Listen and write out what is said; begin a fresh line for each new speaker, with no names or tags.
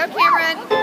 Go, Cameron.